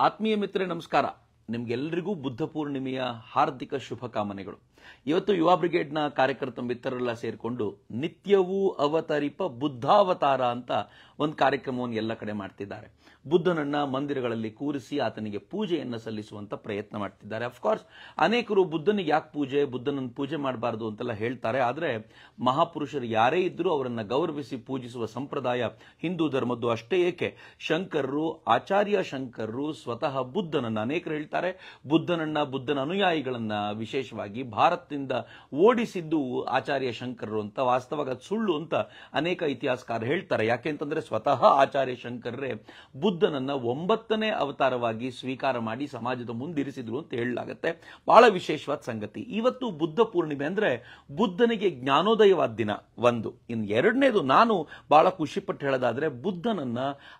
ಆತ್ಮೀಯ ಮಿತ್ರರೇ ನಮಸ್ಕಾರ. ನಿಮ್ಗೆಲ್ಲರಿಗೂ ಬುದ್ಧ ಪೂರ್ಣಿಮೆಯ ಹಾರ್ದಿಕ ಶುಭಕಾಮನೆಗಳು. ಇವತ್ತು ಯುವ ಬ್ರಿಗೇಡ್ನ ಕಾರ್ಯಕರ್ತ ಮಿತ್ರರೆಲ್ಲ ಸೇರಿಕೊಂಡು ನಿತ್ಯವೂ ಅವತರಿಪ ಬುದ್ಧಾವತಾರ ಅಂತ ಒಂದು ಕಾರ್ಯಕ್ರಮವನ್ನು ಎಲ್ಲ ಕಡೆ ಮಾಡ್ತಿದ್ದಾರೆ. ಬುದ್ಧನನ್ನ ಮಂದಿರಗಳಲ್ಲಿ ಕೂರಿಸಿ ಆತನಿಗೆ ಪೂಜೆಯನ್ನು ಸಲ್ಲಿಸುವಂತ ಪ್ರಯತ್ನ ಮಾಡ್ತಿದ್ದಾರೆ. ಅಫ್ಕೋರ್ಸ್ ಅನೇಕರು ಬುದ್ಧನಿಗೆ ಯಾಕೆ ಪೂಜೆ, ಬುದ್ಧನನ್ನು ಪೂಜೆ ಮಾಡಬಾರದು ಅಂತೆಲ್ಲ ಹೇಳ್ತಾರೆ. ಆದರೆ ಮಹಾಪುರುಷರು ಯಾರೇ ಇದ್ರೂ ಅವರನ್ನ ಗೌರವಿಸಿ ಪೂಜಿಸುವ ಸಂಪ್ರದಾಯ ಹಿಂದೂ ಧರ್ಮದ್ದು ಅಷ್ಟೇ ಏಕೆ? ಶಂಕರರು, ಆಚಾರ್ಯ ಶಂಕರರು ಸ್ವತಃ ಬುದ್ಧನನ್ನ ಅನೇಕರು ಹೇಳ್ತಾರೆ. ಬುದ್ಧನನ್ನ, ಬುದ್ಧನ ಅನುಯಾಯಿಗಳನ್ನ ವಿಶೇಷವಾಗಿ ಭಾರತದಿಂದ ಓಡಿಸಿದ್ದು ಆಚಾರ್ಯ ಶಂಕರರು ಅಂತ, ವಾಸ್ತವಾಗ ಅದು ಸುಳ್ಳು ಅಂತ ಅನೇಕ ಇತಿಹಾಸಕಾರ ಹೇಳ್ತಾರೆ. ಯಾಕೆಂತಂದ್ರೆ ಸ್ವತಃ ಆಚಾರ್ಯ ಶಂಕರರೇ ಬುದ್ಧನನ್ನ ಒಂಬತ್ತನೇ ಅವತಾರವಾಗಿ ಸ್ವೀಕಾರ ಮಾಡಿ ಸಮಾಜದ ಮುಂದಿರಿಸಿದ್ರು ಅಂತ ಹೇಳಲಾಗುತ್ತೆ. ಬಹಳ ವಿಶೇಷವಾದ ಸಂಗತಿ. ಇವತ್ತು ಬುದ್ಧ ಪೂರ್ಣಿಮೆ ಅಂದ್ರೆ ಬುದ್ಧನಿಗೆ ಜ್ಞಾನೋದಯವಾದ ದಿನ ಒಂದು. ಇನ್ ಎರಡನೇದು ನಾನು ಬಹಳ ಖುಷಿಪಟ್ಟು ಹೇಳೋದಾದ್ರೆ ಬುದ್ಧನನ್ನ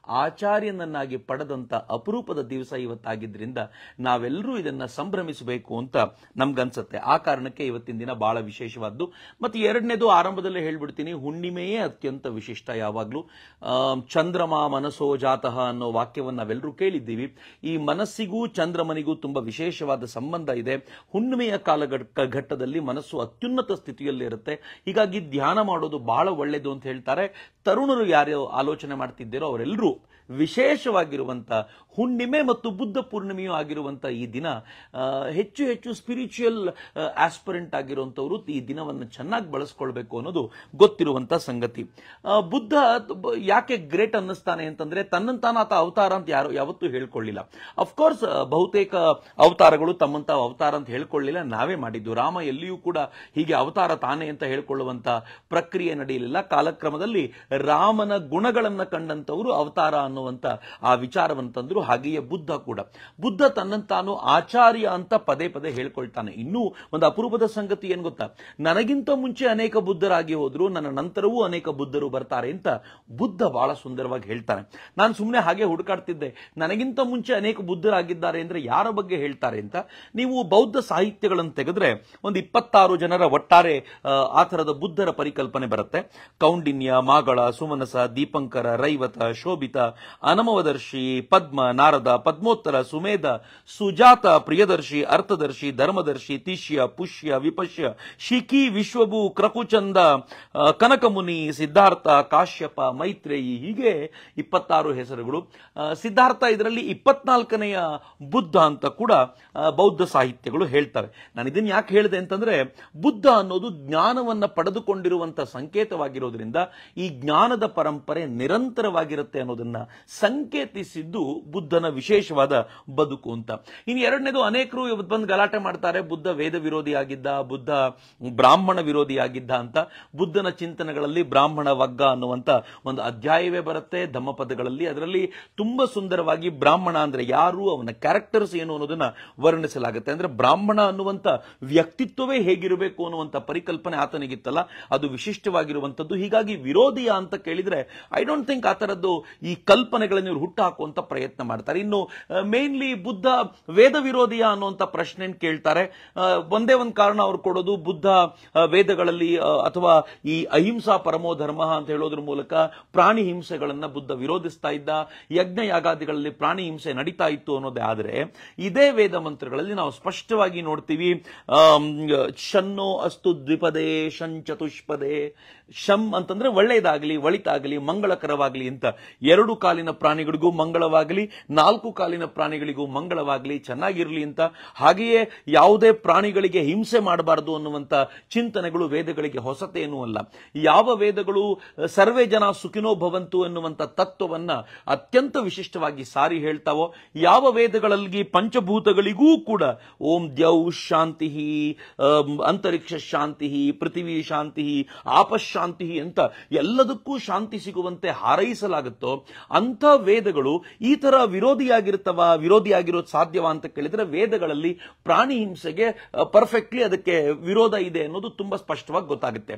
ಆಚಾರ್ಯನನ್ನಾಗಿ ಪಡೆದಂತ ಅಪರೂಪದ ದಿವಸ ಇವತ್ತಾಗಿದ್ರಿಂದ ನಾವೆಲ್ಲರೂ ಇದನ್ನ ಸಂಭ್ರಮಿಸಬೇಕು ಅಂತ ನಮ್ಗನ್ಸುತ್ತೆ. ಆ ಕಾರಣಕ್ಕೆ ಇವತ್ತಿನ ದಿನ ಬಹಳ ವಿಶೇಷವಾದ್ದು. ಮತ್ತೆ ಎರಡನೇದು ಆರಂಭದಲ್ಲೇ ಹೇಳ್ಬಿಡ್ತೀನಿ, ಹುಣ್ಣಿಮೆಯೇ ಅತ್ಯಂತ ವಿಶಿಷ್ಟ ಯಾವಾಗ್ಲೂ. ಚಂದ್ರಮ ಮನಸ್ಸೋ ಜಾತಃ ಅನ್ನೋ ವಾಕ್ಯವನ್ನು ನಾವೆಲ್ಲರೂ ಕೇಳಿದ್ದೀವಿ. ಈ ಮನಸ್ಸಿಗೂ ಚಂದ್ರಮನಿಗೂ ತುಂಬಾ ವಿಶೇಷವಾದ ಸಂಬಂಧ ಇದೆ. ಹುಣ್ಣಿಮೆಯ ಕಾಲ ಘಟ್ಟದಲ್ಲಿ ಮನಸ್ಸು ಅತ್ಯುನ್ನತ ಸ್ಥಿತಿಯಲ್ಲಿರುತ್ತೆ ಹೀಗಾಗಿ ಧ್ಯಾನ ಮಾಡೋದು ಬಹಳ ಒಳ್ಳೆಯದು ಅಂತ ಹೇಳ್ತಾರೆ. ತರುಣರು ಯಾರು ಆಲೋಚನೆ ಮಾಡ್ತಿದ್ದೀರೋ ಅವರೆಲ್ಲರೂ ವಿಶೇಷವಾಗಿರುವಂತ ಹುಣ್ಣಿಮೆ ಮತ್ತು ಬುದ್ಧ ಪೂರ್ಣಿಮೆಯೂ ಆಗಿರುವಂಥ ಈ ದಿನ ಹೆಚ್ಚು ಹೆಚ್ಚು ಸ್ಪಿರಿಚುಯಲ್ ಆಸ್ಪರೆಂಟ್ ಆಗಿರುವಂತವರು ಈ ದಿನವನ್ನು ಚೆನ್ನಾಗಿ ಬಳಸ್ಕೊಳ್ಬೇಕು ಅನ್ನೋದು ಗೊತ್ತಿರುವಂತ ಸಂಗತಿ. ಬುದ್ಧ ಯಾಕೆ ಗ್ರೇಟ್ ಅನ್ನಿಸ್ತಾನೆ ಅಂತಂದ್ರೆ ತನ್ನಂತಾನ ಆತ ಅವತಾರ ಅಂತ ಯಾರು ಯಾವತ್ತೂ ಹೇಳ್ಕೊಳ್ಳಿಲ್ಲ. ಅಫ್ಕೋರ್ಸ್ ಬಹುತೇಕ ಅವತಾರಗಳು ತಮ್ಮಂತ ಅವತಾರ ಅಂತ ಹೇಳ್ಕೊಳ್ಳಿಲ್ಲ, ನಾವೇ ಮಾಡಿದ್ದು. ರಾಮ ಎಲ್ಲಿಯೂ ಕೂಡ ಹೀಗೆ ಅವತಾರ ತಾನೇ ಅಂತ ಹೇಳ್ಕೊಳ್ಳುವಂತ ಪ್ರಕ್ರಿಯೆ ನಡೆಯಲಿಲ್ಲ. ಕಾಲಕ್ರಮದಲ್ಲಿ ರಾಮನ ಗುಣಗಳನ್ನ ಕಂಡಂತವರು ಅವತಾರ ಅನ್ನುವಂತ ಆ ವಿಚಾರವನ್ನು ತಂದರು. ಹಾಗೆಯೇ ಬುದ್ಧ ಕೂಡ. ಬುದ್ಧ ತನ್ನಂತಾನು ಆಚಾರ್ಯ ಅಂತ ಪದೇ ಪದೇ ಹೇಳ್ಕೊಳ್ತಾನೆ. ಇನ್ನೂ ಒಂದು ಅಪರೂಪದ ಸಂಗತಿ ಏನು ಗೊತ್ತಾ? ನನಗಿಂತ ಮುಂಚೆ ಅನೇಕ ಬುದ್ಧರಾಗಿ ಹೋದ್ರು, ನನ್ನ ನಂತರವೂ ಅನೇಕ ಬುದ್ಧರು ಬರ್ತಾರೆ ಅಂತ ಬುದ್ಧ ಬಹಳ ಸುಂದರವಾಗಿ ಹೇಳ್ತಾನೆ. ನಾನು ಸುಮ್ಮನೆ ಹಾಗೆ ಹುಡುಕಾಡ್ತಿದ್ದೆ. ನನಗಿಂತ ಮುಂಚೆ ಅನೇಕ ಬುದ್ಧರಾಗಿದ್ದಾರೆ ಅಂದ್ರೆ ಯಾರ ಬಗ್ಗೆ ಹೇಳ್ತಾರೆ ಅಂತ? ನೀವು ಬೌದ್ಧ ಸಾಹಿತ್ಯಗಳನ್ನು ತೆಗೆದ್ರೆ ಒಂದು ಇಪ್ಪತ್ತಾರು ಜನರ ಒಟ್ಟಾರೆ ಆ ಥರದ ಬುದ್ಧರ ಪರಿಕಲ್ಪನೆ ಬರುತ್ತೆ. ಕೌಂಡಿನ್ಯ, ಮಾಗಳ, ಸುಮನಸ, ದೀಪಂಕರ, ರೈವತ, ಶೋಭಿತ ಅನಮವದರ್ಶಿ ಪದ್ಮ ನಾರದ ಪದ್ಮೋತ್ತರ ಸುಮೇಧ ಸುಜಾತ ಪ್ರಿಯದರ್ಶಿ ಅರ್ಥದರ್ಶಿ ಧರ್ಮದರ್ಶಿ ತಿಷ್ಯ ಪುಷ್ಯ ವಿಪಶ್ಯ ಶಿಖಿ ವಿಶ್ವಭು ಕ್ರಕುಚಂದ ಕನಕಮುನಿ ಸಿದ್ಧಾರ್ಥ ಕಾಶ್ಯಪ ಮೈತ್ರೇಯಿ ಹೀಗೆ ಇಪ್ಪತ್ತಾರು ಹೆಸರುಗಳು. ಸಿದ್ಧಾರ್ಥ ಇದರಲ್ಲಿ ಇಪ್ಪತ್ನಾಲ್ಕನೆಯ ಬುದ್ಧ ಅಂತ ಕೂಡ ಬೌದ್ಧ ಸಾಹಿತ್ಯಗಳು ಹೇಳ್ತವೆ. ನಾನು ಇದನ್ನು ಯಾಕೆ ಹೇಳಿದೆ ಅಂತಂದ್ರೆ ಬುದ್ಧ ಅನ್ನೋದು ಜ್ಞಾನವನ್ನ ಪಡೆದುಕೊಂಡಿರುವಂತಹ ಸಂಕೇತವಾಗಿರೋದ್ರಿಂದ ಈ ಜ್ಞಾನದ ಪರಂಪರೆ ನಿರಂತರವಾಗಿರುತ್ತೆ ಅನ್ನೋದನ್ನ ಸಂಕೇತಿಸಿದ್ದು ಬುದ್ಧನ ವಿಶೇಷವಾದ ಬದುಕು ಅಂತ. ಇನ್ನು ಎರಡನೇದು ಅನೇಕರು ಇವತ್ತು ಬಂದು ಗಲಾಟೆ ಮಾಡ್ತಾರೆ, ಬುದ್ಧ ವೇದ ವಿರೋಧಿ ಆಗಿದ್ದ, ಬುದ್ಧ ಬ್ರಾಹ್ಮಣ ವಿರೋಧಿ ಆಗಿದ್ದ ಅಂತ. ಬುದ್ಧನ ಚಿಂತನೆಗಳಲ್ಲಿ ಬ್ರಾಹ್ಮಣ ವಗ್ಗ ಅನ್ನುವಂತ ಒಂದು ಅಧ್ಯಾಯವೇ ಬರುತ್ತೆ ಧಮ್ಮಪದಗಳಲ್ಲಿ. ಅದರಲ್ಲಿ ತುಂಬಾ ಸುಂದರವಾಗಿ ಬ್ರಾಹ್ಮಣ ಅಂದ್ರೆ ಯಾರು, ಅವನ ಕ್ಯಾರೆಕ್ಟರ್ಸ್ ಏನು ಅನ್ನೋದನ್ನ ವರ್ಣಿಸಲಾಗುತ್ತೆ. ಅಂದ್ರೆ ಬ್ರಾಹ್ಮಣ ಅನ್ನುವಂತ ವ್ಯಕ್ತಿತ್ವವೇ ಹೇಗಿರಬೇಕು ಅನ್ನುವಂತ ಪರಿಕಲ್ಪನೆ ಆತನಿಗಿತ್ತಲ್ಲ. ಅದು ವಿಶಿಷ್ಟವಾಗಿರುವಂಥದ್ದು. ಹೀಗಾಗಿ ವಿರೋಧಿಯ ಅಂತ ಕೇಳಿದ್ರೆ ಐ ಡೋಂಟ್ ಥಿಂಕ್ ಆ ತರದ್ದು ಈ ಕಲ್ಪನೆಗಳನ್ನು ಇವರು ಹುಟ್ಟುಹಾಕುವಂಥ ಪ್ರಯತ್ನ ಮಾಡ್ತಾರೆ. ಇನ್ನು ಮೇನ್ಲಿ ಬುದ್ಧ ವೇದ ವಿರೋಧಿಯ ಅನ್ನುವಂಥ ಪ್ರಶ್ನೆ ಕೇಳ್ತಾರೆ. ಒಂದೇ ಒಂದು ಕಾರಣ ಅವ್ರು ಕೊಡೋದು, ಬುದ್ಧ ವೇದಗಳಲ್ಲಿ ಅಥವಾ ಈ ಅಹಿಂಸಾ ಪರಮೋ ಧರ್ಮ ಅಂತ ಹೇಳೋದ್ರ ಮೂಲಕ ಪ್ರಾಣಿ ಹಿಂಸೆಗಳನ್ನ ಬುದ್ಧ ವಿರೋಧಿಸ್ತಾ ಇದ್ದ ಯಜ್ಞ ಯಾಗಾದಿಗಳಲ್ಲಿ ಪ್ರಾಣಿ ಹಿಂಸೆ ನಡೀತಾ ಇತ್ತು ಅನ್ನೋದೇ ಆದರೆ, ಇದೇ ವೇದ ಮಂತ್ರಗಳಲ್ಲಿ ನಾವು ಸ್ಪಷ್ಟವಾಗಿ ನೋಡ್ತೀವಿ ಶನ್ನೋ ಅಸ್ತು ದ್ವಿಪದೇ ಶಂ ಚತುಷ್ಪದೇ ಶಂ ಅಂತಂದ್ರೆ ಒಳ್ಳೆಯದಾಗಲಿ, ಒಳಿತಾಗಲಿ, ಮಂಗಳಕರವಾಗಲಿ ಅಂತ. ಎರಡು ಕಾಲಿನ ಪ್ರಾಣಿಗಳಿಗೂ ಮಂಗಳವಾಗಲಿ, ನಾಲ್ಕು ಕಾಲಿನ ಪ್ರಾಣಿಗಳಿಗೂ ಮಂಗಳವಾಗಲಿ, ಚೆನ್ನಾಗಿರಲಿ ಅಂತ. ಹಾಗೆಯೇ ಯಾವುದೇ ಪ್ರಾಣಿಗಳಿಗೆ ಹಿಂಸೆ ಮಾಡಬಾರದು ಅನ್ನುವಂತ ಚಿಂತನೆಗಳು ವೇದಗಳಿಗೆ ಹೊಸತೇನೂ ಅಲ್ಲ ಯಾವ ವೇದಗಳು ಸರ್ವೇ ಜನ ಸುಖಿನೋ ಭವಂತು ಎನ್ನುವಂಥ ತತ್ವವನ್ನ ಅತ್ಯಂತ ವಿಶಿಷ್ಟವಾಗಿ ಸಾರಿ ಹೇಳ್ತಾವೋ, ಯಾವ ವೇದಗಳಲ್ಲಿ ಪಂಚಭೂತಗಳಿಗೂ ಕೂಡ ಓಂ ದ್ಯೌ ಶಾಂತಿ ಅಂತರಿಕ್ಷ ಶಾಂತಿ ಪೃಥಿವಿ ಶಾಂತಿ ಆಪಶಾಂತಿ ಅಂತ ಎಲ್ಲದಕ್ಕೂ ಶಾಂತಿ ಸಿಗುವಂತೆ ಹಾರೈಸಲಾಗುತ್ತೋ ಅಂಥ ವೇದಗಳು ಈ ತರ ವಿರೋಧಿಯಾಗಿರ್ತವ, ವಿರೋಧಿಯಾಗಿರೋದು ಸಾಧ್ಯವ ಅಂತ ಕೇಳಿದ್ರೆ ವೇದಗಳಲ್ಲಿ ಪ್ರಾಣಿ ಹಿಂಸೆಗೆ ಪರ್ಫೆಕ್ಟ್ಲಿ ಅದಕ್ಕೆ ವಿರೋಧ ಇದೆ ಅನ್ನೋದು ತುಂಬಾ ಸ್ಪಷ್ಟವಾಗಿ ಗೊತ್ತಾಗುತ್ತೆ.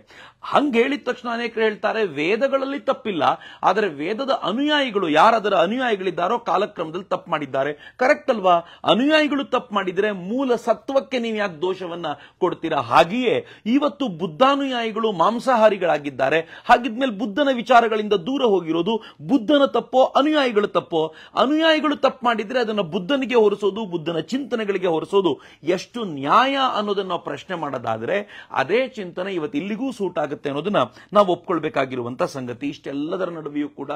ಹಂಗೆ ಹೇಳಿದ ತಕ್ಷಣ ಅನೇಕರು ಹೇಳ್ತಾರೆ, ವೇದಗಳಲ್ಲಿ ತಪ್ಪಿಲ್ಲ, ಆದರೆ ವೇದದ ಅನುಯಾಯಿಗಳು ಯಾರಾದರ ಅನುಯಾಯಿಗಳಿದ್ದಾರೋ ಕಾಲಕ್ರಮದಲ್ಲಿ ತಪ್ಪು ಮಾಡಿದ್ದಾರೆ. ಕರೆಕ್ಟ್ ಅಲ್ವಾ? ಅನುಯಾಯಿಗಳು ತಪ್ಪು ಮಾಡಿದ್ರೆ ಮೂಲ ಸತ್ವಕ್ಕೆ ನೀವು ಯಾಕೆ ದೋಷವನ್ನ ಕೊಡ್ತೀರಾ? ಹಾಗೆಯೇ ಇವತ್ತು ಬುದ್ಧಾನುಯಾಯಿಗಳು ಮಾಂಸಾಹಾರಿಗಳಾಗಿದ್ದಾರೆ ಹಾಗಿದ್ಮೇಲೆ ಬುದ್ಧನ ವಿಚಾರಗಳಿಂದ ದೂರ ಹೋಗಿರೋದು ಬುದ್ಧನ ತಪ್ಪು, ಅನುಯಾಯಿಗಳು ತಪ್ಪೋ? ಅನುಯಾಯಿಗಳು ತಪ್ಪು ಮಾಡಿದ್ರೆ ಅದನ್ನ ಬುದ್ಧನಿಗೆ ಹೊರಿಸೋದು, ಬುದ್ಧನ ಚಿಂತನೆಗಳಿಗೆ ಹೊರಿಸೋದು ಎಷ್ಟು ನ್ಯಾಯ ಅನ್ನೋದನ್ನ ಪ್ರಶ್ನೆ ಮಾಡೋದಾದ್ರೆ ಅದೇ ಚಿಂತನೆ ಇವತ್ತು ಇಲ್ಲಿಗೂ ಸೂಟ್ ಆಗುತ್ತೆ ಅನ್ನೋದನ್ನ ನಾವು ಒಪ್ಕೊಳ್ಬೇಕಾಗಿರುವಂತ ಸಂಗತಿ. ಇಷ್ಟೆಲ್ಲದರ ನಡುವೆಯೂ ಕೂಡ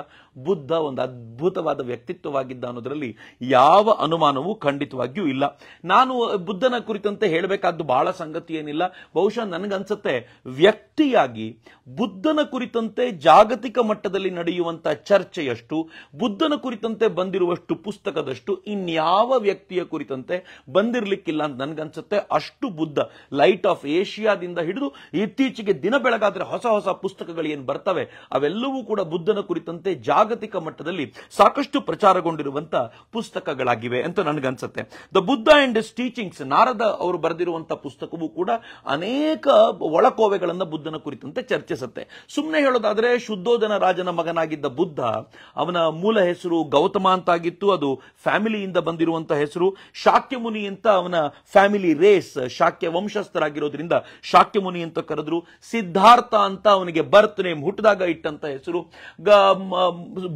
ಬುದ್ಧ ಒಂದು ಅದ್ಭುತವಾದ ವ್ಯಕ್ತಿತ್ವವಾಗಿದ್ದ ಅನ್ನೋದರಲ್ಲಿ ಯಾವ ಅನುಮಾನವೂ ಖಂಡಿತವಾಗಿಯೂ ಇಲ್ಲ. ನಾನು ಬುದ್ಧನ ಕುರಿತಂತೆ ಹೇಳಬೇಕಾದ್ದು ಬಹಳ ಸಂಗತಿ ಏನಿಲ್ಲ. ಬಹುಶಃ ನನಗನ್ಸುತ್ತೆ ವ್ಯಕ್ತಿಯಾಗಿ ಬುದ್ಧನ ಕುರಿತಂತೆ ಜಾಗತಿಕ ಮಟ್ಟದಲ್ಲಿ ನಡೆಯುವಂತ ಚರ್ಚೆಯಷ್ಟು, ಬುದ್ಧನ ಕುರಿತಂತೆ ಬಂದಿರುವಷ್ಟು ಪುಸ್ತಕದಷ್ಟು ಇನ್ಯಾವ ವ್ಯಕ್ತಿಯ ಕುರಿತಂತೆ ಬಂದಿರಲಿಕ್ಕಿಲ್ಲ ಅಂತ ನನ್ಗನ್ಸುತ್ತೆ. ಅಷ್ಟು ಬುದ್ಧ, ಲೈಟ್ ಆಫ್ ಏಷ್ಯಾದಿಂದ ಹಿಡಿದು ಇತ್ತೀಚೆಗೆ ದಿನ ಬೆಳಗಾದ್ರೆ ಹೊಸ ಹೊಸ ಪುಸ್ತಕಗಳು ಏನು ಬರ್ತವೆ, ಅವೆಲ್ಲವೂ ಕೂಡ ಬುದ್ಧನ ಕುರಿತಂತೆ ಜಾಗತಿಕ ಮಟ್ಟದಲ್ಲಿ ಸಾಕಷ್ಟು ಪ್ರಚಾರಗೊಂಡಿರುವಂತ ಪುಸ್ತಕಗಳಾಗಿವೆ ಅಂತ ನನಗನ್ಸುತ್ತೆ. The Buddha and his teachings Narada ಅವರು ಬರೆದಿರುವಂತ ಪುಸ್ತಕವೂ ಕೂಡ ಅನೇಕ ಒಳಕೋವೆಗಳನ್ನ ಬುದ್ಧನ ಕುರಿತಂತೆ ಚರ್ಚಿಸುತ್ತೆ ಸುಮ್ಮನೆ ಹೇಳೋದಾದ್ರೆ ಶುದ್ಧೋಧನ ರಾಜನ ಮಗನಾಗಿದ್ದ ಬುದ್ಧ, ಅವನ ಮೂಲ ಹೆಸರು ಗೌತಮ ಅಂತಾಗಿತ್ತು. ಅದು ಫ್ಯಾಮಿಲಿಯಿಂದ ಬಂದಿರುವಂತ ಹೆಸರು. ಶಾಕ್ಯಮುನಿ ಅಂತ ಅವನ ಫ್ಯಾಮಿಲಿ ರೇಸ್, ಶಾಕ್ಯ ವಂಶಸ್ಥರಾಗಿರೋದ್ರಿಂದ ಶಾಕ್ಯ ಮುನಿ ಅಂತ ಕರೆದ್ರು. ಸಿದ್ಧಾರ್ಥ ಅಂತ ಅವನಿಗೆ ಬರ್ತ್ ನೇಮ್ ಹುಟ್ಟಿದಾಗ ಇಟ್ಟಂತ ಹೆಸರು.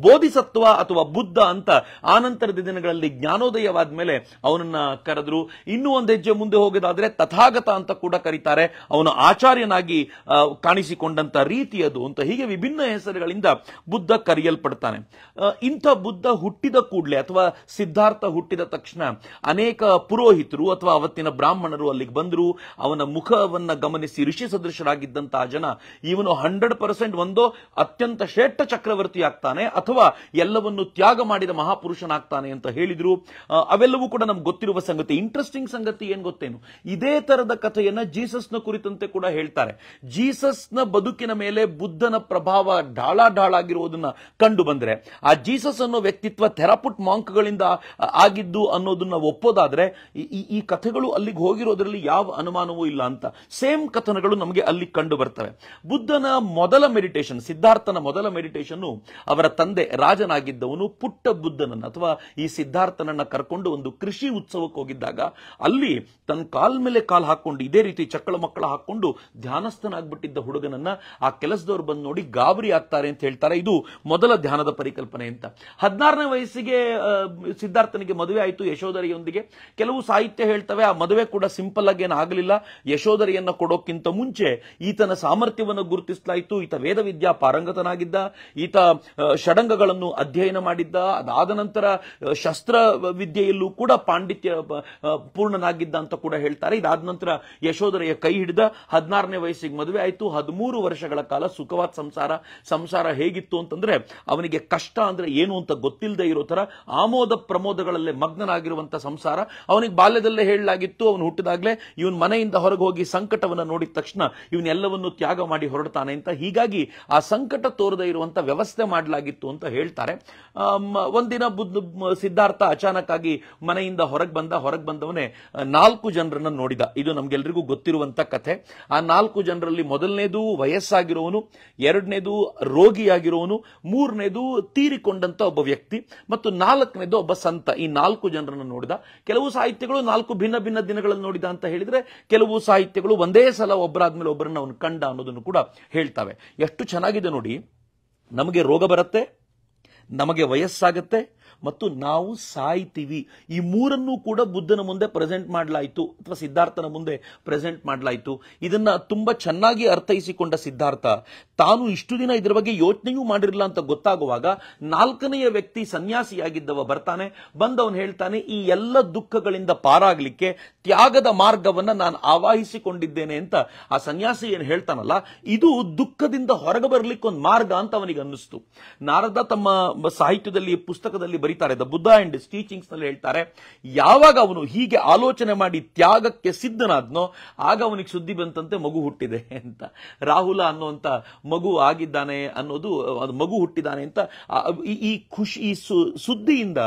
ಬೋಧಿಸತ್ವ ಅಥವಾ ಬುದ್ಧ ಅಂತ ಆನಂತರದ ದಿನಗಳಲ್ಲಿ ಜ್ಞಾನೋದಯವಾದ ಮೇಲೆ ಅವನನ್ನ ಕರೆದ್ರು. ಇನ್ನೂ ಒಂದು ಹೆಜ್ಜೆ ಮುಂದೆ ಹೋಗೋದಾದ್ರೆ ತಥಾಗತ ಅಂತ ಕೂಡ ಕರೀತಾರೆ. ಅವನು ಆಚಾರ್ಯನಾಗಿ ಕಾಣಿಸಿಕೊಂಡ ಕಾಣಿಸಿಕೊಂಡಂತ ರೀತಿ ಅದು ಅಂತ ಹೀಗೆ ವಿಭಿನ್ನ ಹೆಸರುಗಳಿಂದ ಬುದ್ಧ ಕರೆಯಲ್ಪಡ್ತಾನೆ. ಇಂಥ ಬುದ್ಧ ಹುಟ್ಟಿದ ಕೂಡಲೇ ಅಥವಾ ಸಿದ್ಧಾರ್ಥ ಹುಟ್ಟಿದ ತಕ್ಷಣ ಅನೇಕ ಪುರೋಹಿತರು ಅಥವಾ ಅವತ್ತಿನ ಬ್ರಾಹ್ಮಣರು ಅಲ್ಲಿಗೆ ಬಂದರು, ಅವನ ಮುಖವನ್ನ ಗಮನಿಸಿ ಋಷಿ ಸದೃಶರಾಗಿದ್ದಂತಹ ಜನ, ಇವನು ಹಂಡ್ರೆಡ್ ಪರ್ಸೆಂಟ್ ಒಂದೋ ಅತ್ಯಂತ ಶ್ರೇಷ್ಠ ಚಕ್ರವರ್ತಿ ಆಗ್ತಾನೆ ಅಥವಾ ಎಲ್ಲವನ್ನು ತ್ಯಾಗ ಮಾಡಿದ ಮಹಾಪುರುಷನಾಗ್ತಾನೆ ಅಂತ ಹೇಳಿದ್ರು. ಅವೆಲ್ಲವೂ ಕೂಡ ನಮ್ಗೆ ಗೊತ್ತಿರುವ ಸಂಗತಿ. ಇಂಟ್ರೆಸ್ಟಿಂಗ್ ಸಂಗತಿ ಏನ್ ಗೊತ್ತೇನು? ಇದೇ ತರದ ಕಥೆಯನ್ನ ಜೀಸಸ್ನ ಕುರಿತಂತೆ ಕೂಡ ಹೇಳ್ತಾರೆ. ಜೀಸಸ್ನ ಬದುಕಿನ ಮೇಲೆ ಬುದ್ಧನ ಪ್ರಭಾವ ಢಾಳ ಆಗಿರುವುದನ್ನ ಕಂಡು ಬಂದ್ರೆ, ಆ ಜೀಸಸ್ ಅನ್ನೋ ವ್ಯಕ್ತಿತ್ವ ಥೆರಪುಟ್ ಮಾಂಕ್ಗಳಿಂದ ಗಳಿಂದ ಆಗಿದ್ದು ಅನ್ನೋದನ್ನ ಒಪ್ಪೋದಾದ್ರೆ, ಈ ಕಥೆಗಳು ಅಲ್ಲಿಗೆ ಹೋಗಿರೋದ್ರಲ್ಲಿ ಯಾವ ಅನುಮಾನವೂ ಇಲ್ಲ ಅಂತ. ಸೇಮ್ ಕಥನಗಳು ನಮಗೆ ಅಲ್ಲಿ ಕಂಡು ಬರ್ತವೆ. ಬುದ್ಧನ ಮೊದಲ ಮೆಡಿಟೇಷನ್, ಸಿದ್ಧಾರ್ಥನ ಮೊದಲ ಮೆಡಿಟೇಷನ್ ಅವರ ತಂದೆ ರಾಜನಾಗಿದ್ದವನು ಪುಟ್ಟ ಬುದ್ಧನನ್ನ, ಅಥವಾ ಈ ಸಿದ್ಧಾರ್ಥನನ್ನ ಕರ್ಕೊಂಡು ಒಂದು ಕೃಷಿ ಉತ್ಸವಕ್ಕೆ ಹೋಗಿದ್ದಾಗ ಅಲ್ಲಿ ತನ್ನ ಕಾಲ್ ಮೇಲೆ ಕಾಲ್ ಹಾಕೊಂಡು, ಇದೇ ರೀತಿ ಚಕ್ಕಳ ಮಕ್ಕಳ ಹಾಕೊಂಡು ಧ್ಯಾನಸ್ಥನಾಗ್ಬಿಟ್ಟಿದ್ದ ಹುಡುಗನನ್ನ ಆ ಕೆಲಸದವ್ರು ಬಂದು ನೋಡಿ ಗಾಬರಿ ಆಗ್ತಾರೆ ಅಂತ ಹೇಳ್ತಾರೆ. ಇದು ಮೊದಲ ಧ್ಯಾನದ ಪರಿಕಲ್ಪನೆ ಅಂತ. ಹದಿನಾರನೇ ವಯಸ್ಸಿಗೆ ಸಿದ್ಧಾರ್ಥನಿಗೆ ಮದುವೆ ಆಯಿತು ಯಶೋಧರಿಯೊಂದಿಗೆ. ಕೆಲವು ಸಾಹಿತ್ಯ ಹೇಳ್ತವೆ, ಆ ಮದುವೆ ಕೂಡ ಸಿಂಪಲ್ ಆಗಿ ಏನು ಆಗಲಿಲ್ಲ. ಯಶೋಧರಿಯನ್ನ ಕೊಡೋಕ್ಕಿಂತ ಮುಂಚೆ ಈತನ ಸಾಮರ್ಥ್ಯವನ್ನು ಗುರುತಿಸಲಾಯಿತು. ಈತ ವೇದವಿದ್ಯಾ ಪಾರಂಗತನಾಗಿದ್ದ. ಈತ ಷಡಂಗಗಳನ್ನು ಅಧ್ಯಯನ ಮಾಡಿದ್ದ. ಅದಾದ ನಂತರ ಶಸ್ತ್ರ ವಿದ್ಯೆಯಲ್ಲೂ ಕೂಡ ಪಾಂಡಿತ್ಯ ಪೂರ್ಣನಾಗಿದ್ದ ಅಂತ ಕೂಡ ಹೇಳ್ತಾರೆ. ಇದಾದ ನಂತರ ಯಶೋಧರೆಯ ಕೈ ಹಿಡಿದ. ಹದಿನಾರನೇ ವಯಸ್ಸಿಗೆ ಮದುವೆ ಆಯಿತು. ಹದಿಮೂರು ವರ್ಷಗಳ ಕಾಲ ಸುಖವಾದ ಸಂಸಾರ ಸಂಸಾರ ಹೇಗಿತ್ತು ಅಂತಂದ್ರೆ ಅವನಿಗೆ ಕಷ್ಟ ಅಂದ್ರೆ ಏನು ಅಂತ ಗೊತ್ತಿಲ್ಲದೆ ಇರೋ ಥರ ಆಮೋದ ಪ್ರಮೋದಗಳಲ್ಲೇ ಮಗ್ನನಾಗಿರುವಂತ ಸಂಸಾರ. ಅವನಿಗೆ ಬಾಲ್ಯದಲ್ಲೇ ಹೇಳಲಾಗಿತ್ತು, ಅವನು ಹುಟ್ಟಿದಾಗ್ಲೇ ಇವನ್ ಮನೆಯಿಂದ ಹೊರಗೆ ಹೋಗಿ ಸಂಕಟವನ್ನ ನೋಡಿದ ತಕ್ಷಣ ಇವನ್ನೆಲ್ಲವನ್ನು ತ್ಯಾಗ ಮಾಡಿ ಹೊರಡ್ತಾನೆ ಅಂತ. ಹೀಗಾಗಿ ಆ ಸಂಕಟ ತೋರದೇ ಇರುವಂತ ವ್ಯವಸ್ಥೆ ಮಾಡಲಾಗಿತ್ತು ಅಂತ ಹೇಳ್ತಾರೆ. ಒಂದಿನ ಬುದ್ಧ, ಸಿದ್ಧಾರ್ಥ ಅಚಾನಕ್ ಆಗಿ ಮನೆಯಿಂದ ಹೊರಗೆ ಬಂದ, ಹೊರಗೆ ಬಂದವನೇ ನಾಲ್ಕು ಜನರನ್ನ ನೋಡಿದ. ಇದು ನಮ್ಗೆಲ್ರಿಗೂ ಗೊತ್ತಿರುವಂತ ಕಥೆ. ಆ ನಾಲ್ಕು ಜನರಲ್ಲಿ ಮೊದಲನೇದು ವಯಸ್ಸಾಗಿರೋನು ಎರಡನೇದು ರೋಗಿಯಾಗಿರೋನು ಮೂರನೇದು ತೀರಿಕೊಂಡಂತ ಒಬ್ಬ ವ್ಯಕ್ತಿ, ಮತ್ತು ನಾಲ್ಕನೇದು ಒಬ್ಬ ಸಂತ. ಈ ನಾಲ್ಕು ಜನರನ್ನು ನೋಡಿದ. ಕೆಲವು ಸಾಹಿತ್ಯಗಳು ನಾಲ್ಕು ಭಿನ್ನ ಭಿನ್ನ ದಿನಗಳನ್ನು ನೋಡಿದ ಅಂತ ಹೇಳಿದ್ರೆ, ಕೆಲವು ಸಾಹಿತ್ಯಗಳು ಒಂದೇ ಸಲ ಒಬ್ಬರಾದ್ಮೇಲೆ ಒಬ್ಬರನ್ನ ಅವನು ಕಂಡ ಅನ್ನೋದನ್ನು ಕೂಡ ಹೇಳ್ತವೆ. ಎಷ್ಟು ಚೆನ್ನಾಗಿದೆ ನೋಡಿ. ನಮಗೆ ರೋಗ ಬರುತ್ತೆ, ನಮಗೆ ವಯಸ್ಸಾಗತ್ತೆ ಮತ್ತು ನಾವು ಸಾಯ್ತೀವಿ. ಈ ಮೂರನ್ನೂ ಕೂಡ ಬುದ್ಧನ ಮುಂದೆ ಪ್ರೆಸೆಂಟ್ ಮಾಡಲಾಯಿತು ಅಥವಾ ಸಿದ್ಧಾರ್ಥನ ಮುಂದೆ ಪ್ರೆಸೆಂಟ್ ಮಾಡಲಾಯಿತು. ಇದನ್ನ ತುಂಬಾ ಚೆನ್ನಾಗಿ ಅರ್ಥೈಸಿಕೊಂಡ ಸಿದ್ಧಾರ್ಥ, ತಾನು ಇಷ್ಟು ದಿನ ಇದರ ಬಗ್ಗೆ ಯೋಚನೆಯೂ ಮಾಡಿರಲಿಲ್ಲ ಅಂತ ಗೊತ್ತಾಗುವಾಗ ನಾಲ್ಕನೆಯ ವ್ಯಕ್ತಿ ಸನ್ಯಾಸಿಯಾಗಿದ್ದವ ಬರ್ತಾನೆ, ಬಂದವನು ಹೇಳ್ತಾನೆ, ಈ ಎಲ್ಲ ದುಃಖಗಳಿಂದ ಪಾರಾಗ್ಲಿಕ್ಕೆ ತ್ಯಾಗದ ಮಾರ್ಗವನ್ನ ನಾನು ಆವಾಹಿಸಿಕೊಂಡಿದ್ದೇನೆ ಅಂತ ಆ ಸನ್ಯಾಸಿ ಏನು ಹೇಳ್ತಾನಲ್ಲ, ಇದು ದುಃಖದಿಂದ ಹೊರಗೆ ಬರಲಿಕ್ಕೆ ಒಂದು ಮಾರ್ಗ ಅಂತ ಅವನಿಗೆ ಅನ್ನಿಸ್ತು ನಾರದ ತಮ್ಮ ಸಾಹಿತ್ಯದಲ್ಲಿ, ಪುಸ್ತಕದಲ್ಲಿ ಬರೀತಾರೆ. ದ ಬುದ್ಧ ಅಂಡ್ ಟೀಚಿಂಗ್ಸ್ನಲ್ಲಿ ಹೇಳ್ತಾರೆ, ಯಾವಾಗ ಅವನು ಹೀಗೆ ಆಲೋಚನೆ ಮಾಡಿ ತ್ಯಾಗಕ್ಕೆ ಸಿದ್ಧನಾದ್ನೋ, ಆಗ ಅವನಿಗೆ ಸುದ್ದಿ ಬಂತಂತೆ ಮಗು ಹುಟ್ಟಿದೆ ಅಂತ. ರಾಹುಲ ಅನ್ನುವಂತ ಮಗು ಆಗಿದ್ದಾನೆ ಅನ್ನೋದು ಮಗು ಹುಟ್ಟಿದ್ದಾನೆ ಅಂತ ಈ ಖುಷಿ, ಈ ಸುದ್ದಿಯಿಂದ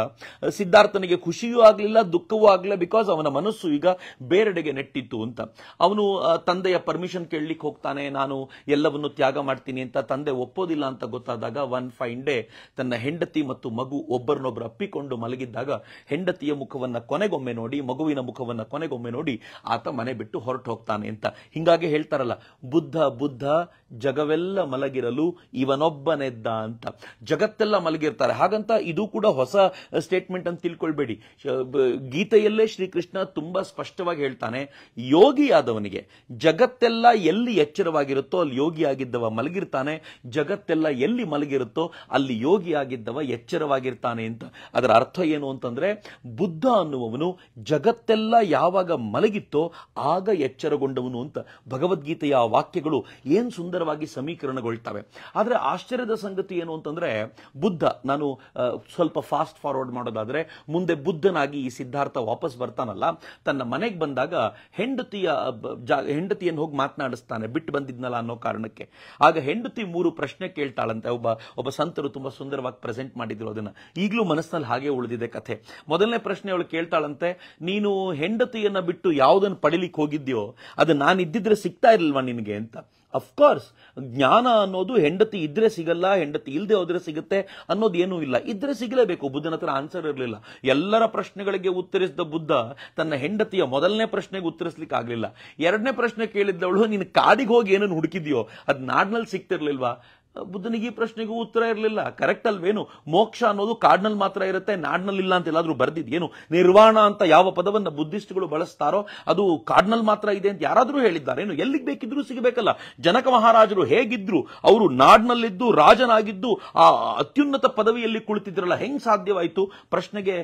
ಸಿದ್ಧಾರ್ಥನಿಗೆ ಖುಷಿಯೂ ಆಗಲಿಲ್ಲ, ದುಃಖವೂ ಆಗಲಿಲ್ಲ ಬಿಕಾಸ್ ಅವನ ಮನಸ್ಸು ಈಗ ಬೇರೆಡೆಗೆ ನೆಟ್ಟಿತ್ತು ಅಂತ. ಅವನು ತಂದೆಯ ಪರ್ಮಿಷನ್ ಕೇಳಲಿಕ್ಕೆ ಹೋಗ್ತಾನೆ, ನಾನು ಎಲ್ಲವನ್ನು ತ್ಯಾಗ ಮಾಡ್ತೀನಿ ಅಂತ ತಂದೆ ಒಪ್ಪೋದಿಲ್ಲ ಅಂತ ಗೊತ್ತಾದಾಗ ಒನ್ ಫೈನ್ ಡೇ ತನ್ನ ಹೆಂಡತಿ ಮತ್ತು ಮಗು ಒಬ್ಬರನ್ನೊಬ್ಬ ಇನ್ನೊಬ್ರು ಅಪ್ಪಿಕೊಂಡು ಮಲಗಿದ್ದಾಗ ಹೆಂಡತಿಯ ಮುಖವನ್ನ ಕೊನೆಗೊಮ್ಮೆ ನೋಡಿ, ಮಗುವಿನ ಮುಖವನ್ನ ಕೊನೆಗೊಮ್ಮೆ ನೋಡಿ ಆತ ಮನೆ ಬಿಟ್ಟು ಹೊರಟು ಹೋಗ್ತಾನೆ ಅಂತ. ಹಿಂಗಾಗಿ ಹೇಳ್ತಾರಲ್ಲ, ಬುದ್ಧ ಬುದ್ಧ, ಜಗವೆಲ್ಲ ಮಲಗಿರಲು ಇವನೊಬ್ಬನೆದ್ದ ಅಂತ. ಜಗತ್ತೆಲ್ಲ ಮಲಗಿರ್ತಾರೆ. ಹಾಗಂತ ಇದು ಕೂಡ ಹೊಸ ಸ್ಟೇಟ್ಮೆಂಟ್ ಅಂತ ತಿಳ್ಕೊಳ್ಬೇಡಿ. ಗೀತೆಯಲ್ಲೇ ಶ್ರೀಕೃಷ್ಣ ತುಂಬಾ ಸ್ಪಷ್ಟವಾಗಿ ಹೇಳ್ತಾನೆ ಯೋಗಿಯಾದವನಿಗೆ ಜಗತ್ತೆಲ್ಲ ಎಲ್ಲಿ ಎಚ್ಚರವಾಗಿರುತ್ತೋ ಅಲ್ಲಿ ಯೋಗಿಯಾಗಿದ್ದವ ಮಲಗಿರ್ತಾನೆ, ಜಗತ್ತೆಲ್ಲ ಎಲ್ಲಿ ಮಲಗಿರುತ್ತೋ ಅಲ್ಲಿ ಯೋಗಿಯಾಗಿದ್ದವ ಎಚ್ಚರವಾಗಿರ್ತಾನೆ ಅಂತ. ಅದರ ಅರ್ಥ ಏನು ಅಂತಂದ್ರೆ, ಬುದ್ಧ ಅನ್ನುವವನು ಜಗತ್ತೆಲ್ಲ ಯಾವಾಗ ಮಲಗಿತ್ತೋ ಆಗ ಎಚ್ಚರಗೊಂಡವನು ಅಂತ ಭಗವದ್ಗೀತೆಯ ವಾಕ್ಯಗಳು ಏನ್ ಸುಂದರವಾಗಿ ಸಮೀಕರಣಗೊಳ್ತವೆ. ಆದ್ರೆ ಆಶ್ಚರ್ಯದ ಸಂಗತಿ ಏನು ಅಂತಂದ್ರೆ, ಬುದ್ಧ, ನಾನು ಸ್ವಲ್ಪ ಫಾಸ್ಟ್ ಫಾರ್ವರ್ಡ್ ಮಾಡೋದಾದ್ರೆ, ಮುಂದೆ ಬುದ್ಧನಾಗಿ ಈ ಸಿದ್ಧಾರ್ಥ ವಾಪಸ್ ಬರ್ತಾನಲ್ಲ, ತನ್ನ ಮನೆಗೆ ಬಂದಾಗ ಹೆಂಡತಿಯ ಹೆಂಡತಿಯನ್ನು ಹೋಗಿ ಮಾತನಾಡಿಸ್ತಾನೆ, ಬಿಟ್ಟು ಬಂದಿದ್ನಲ್ಲ ಅನ್ನೋ ಕಾರಣಕ್ಕೆ. ಆಗ ಹೆಂಡತಿ ಮೂರು ಪ್ರಶ್ನೆ ಕೇಳ್ತಾಳಂತೆ, ಒಬ್ಬ ಒಬ್ಬ ಸಂತರು ತುಂಬಾ ಸುಂದರವಾಗಿ ಪ್ರೆಸೆಂಟ್ ಮಾಡಿದ್ರು ಅದನ್ನ. ಈಗಲೂ ಮನಸ್ಸಿನಲ್ಲಿ ಹಾಗೆ ಉಳಿದಿದೆ ಕಥೆ. ಮೊದಲನೇ ಪ್ರಶ್ನೆ ಅವಳು ಕೇಳ್ತಾಳಂತೆ, ನೀನು ಹೆಂಡತಿಯನ್ನ ಬಿಟ್ಟು ಯಾವುದನ್ನು ಪಡಿಲಿಕ್ಕೆ ಹೋಗಿದ್ಯೋ, ಅದು ನಾನು ಇದ್ದಿದ್ರೆ ಸಿಗ್ತಾ ಇರಲ್ವಾ ನಿನಗೆ ಅಂತ. ಅಫ್ಕೋರ್ಸ್ ಜ್ಞಾನ ಅನ್ನೋದು ಹೆಂಡತಿ ಇದ್ರೆ ಸಿಗಲ್ಲ, ಹೆಂಡತಿ ಇಲ್ಲದೆ ಹೋದ್ರೆ ಸಿಗುತ್ತೆ ಅನ್ನೋದು ಏನೂ ಇಲ್ಲ. ಇದ್ರೆ ಸಿಗಲೇಬೇಕು, ಬುದ್ಧನ ಹತ್ರ ಆನ್ಸರ್ ಇರಲಿಲ್ಲ. ಎಲ್ಲರ ಪ್ರಶ್ನೆಗಳಿಗೆ ಉತ್ತರಿಸಿದ ಬುದ್ಧ ತನ್ನ ಹೆಂಡತಿಯ ಮೊದಲನೇ ಪ್ರಶ್ನೆಗೆ ಉತ್ತರಿಸ್ಲಿಕ್ಕೆ ಆಗಲಿಲ್ಲ. ಎರಡನೇ ಪ್ರಶ್ನೆ ಕೇಳಿದ್ದವಳು, ನೀನು ಕಾಡಿಗೆ ಹೋಗಿ ಏನನ್ನು ಹುಡುಕಿದ್ಯೋ, ಅದು ನಾಡ್ನಲ್ಲಿ ಸಿಗ್ತಿರ್ಲಿಲ್ವಾ? ಬುದ್ಧನಿಗೆ ಈ ಪ್ರಶ್ನೆಗೂ ಉತ್ತರ ಇರಲಿಲ್ಲ. ಕರೆಕ್ಟ್ ಅಲ್ವೇನು? ಮೋಕ್ಷ ಅನ್ನೋದು ಕಾಡ್ನಲ್ಲಿ ಮಾತ್ರ ಇರುತ್ತೆ ನಾಡ್ನಲ್ಲಿ ಇಲ್ಲ ಅಂತ ಎಲ್ಲಾದ್ರೂ ಬರ್ದಿದ್ಯೇನು? ನಿರ್ವಾಣ ಅಂತ ಯಾವ ಪದವನ್ನ ಬುದ್ಧಿಸ್ಟ್ಗಳು ಬಳಸ್ತಾರೋ ಅದು ಕಾಡ್ನಲ್ಲಿ ಮಾತ್ರ ಇದೆ ಅಂತ ಯಾರಾದರೂ ಹೇಳಿದ್ದಾರೇನು? ಎಲ್ಲಿಗೆ ಬೇಕಿದ್ರೂ ಸಿಗಬೇಕಲ್ಲ. ಜನಕ ಮಹಾರಾಜರು ಹೇಗಿದ್ರು? ಅವರು ನಾಡ್ನಲ್ಲಿದ್ದು, ರಾಜನಾಗಿದ್ದು, ಆ ಅತ್ಯುನ್ನತ ಪದವಿಯಲ್ಲಿ ಕುಳಿತಿದ್ರಲ್ಲ, ಹೆಂಗ್ ಸಾಧ್ಯವಾಯಿತು? ಪ್ರಶ್ನೆಗೆ